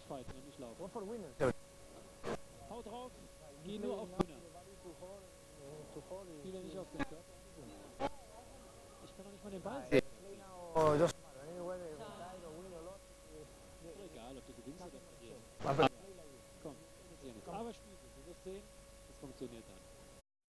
fighten und nicht laufen. What for winners? Hau drauf, geh nur auf Winner. To Spiele nicht auf den Körper. Ich kann doch nicht mal den Ball sehen. Oh, das Ist egal, ob du gewinnst oder verlierst. Komm. Aber spiel so, du wirst sehen, es funktioniert dann.